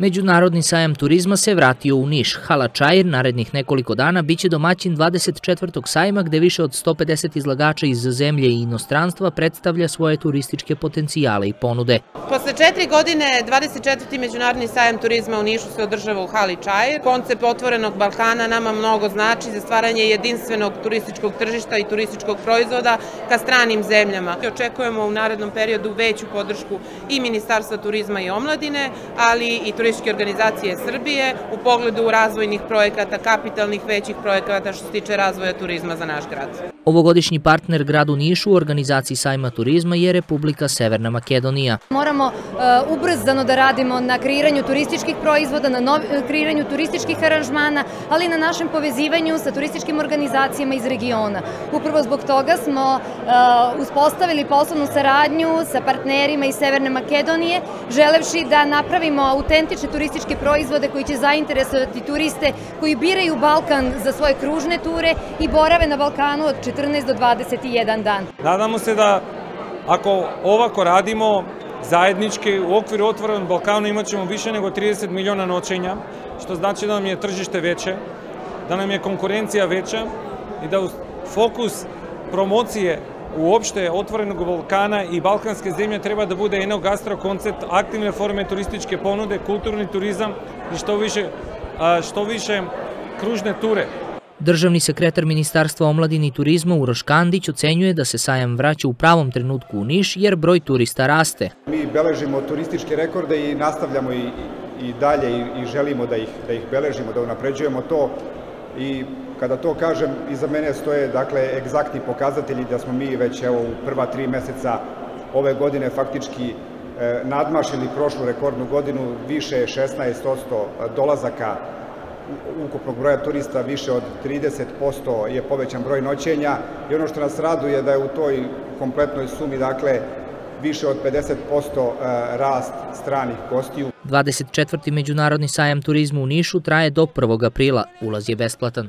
Međunarodni sajam turizma se vratio u Niš. Hala Čajir narednih nekoliko dana biće domaćin 24. sajma gde više od 150 izlagača iz zemlje i inostranstva predstavlja svoje turističke potencijale i ponude. Posle četiri godine 24. Međunarodni sajam turizma u Nišu se održava u Hali Čajir. Koncept otvorenog Balkana nama mnogo znači za stvaranje jedinstvenog turističkog tržišta i turističkog proizvoda ka stranim zemljama. Očekujemo u narednom periodu veću podršku i Ministarstva turizma i omladine, ali i turističkog turističke organizacije Srbije u pogledu razvojnih projekata, kapitalnih većih projekata što se tiče razvoja turizma za naš grad. Ovogodišnji partner gradu Nišu u organizaciji sajma turizma je Republika Severna Makedonija. Moramo uh, ubrzano da radimo na kreiranju turističkih proizvoda, na kreiranju turističkih aranžmana, ali i na našem povezivanju sa turističkim organizacijama iz regiona. Upravo zbog toga smo uh, uspostavili poslovnu saradnju sa partnerima iz Severne Makedonije, želevši da napravimo autentične autentične turističke proizvode koji će zainteresovati turiste koji biraju Balkan za svoje kružne ture i borave na Balkanu od 14 do 21 dan. Nadamo se da ako ovako radimo zajednički u okviru otvorenog Balkanu imat ćemo više nego 30 miliona noćenja, što znači da nam je tržište veće, da nam je konkurencija veća i da fokus promocije uopšte otvorenog Balkana i balkanske zemlje treba da bude jedno gastrokoncept, aktivne forme turističke ponude, kulturni turizam i što više, što više kružne ture. Državni sekretar Ministarstva omladine i turizma Uroš Kandić ocenjuje da se sajam vraća u pravom trenutku u Niš jer broj turista raste. Mi beležimo turističke rekorde i nastavljamo i, i dalje i, i želimo da ih, da ih beležimo, da unapređujemo to i kada to kažem, iza mene stoje dakle egzaktni pokazatelji da smo mi već evo u prva tri meseca ove godine faktički e, nadmašili prošlu rekordnu godinu, više 16% dolazaka ukupnog broja turista, više od 30% je povećan broj noćenja i ono što nas raduje da je u toj kompletnoj sumi, dakle, više od 50% e, rast stranih gostiju. 24. Međunarodni sajam turizma u Nišu traje do 1. aprila. Ulaz je besplatan.